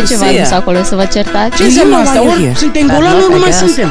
De ce v-a dus acolo să vă certați? Ce înseamnă You know asta? why you're Ori here. suntem Bad golani, luck, ori nu I mai guess. suntem.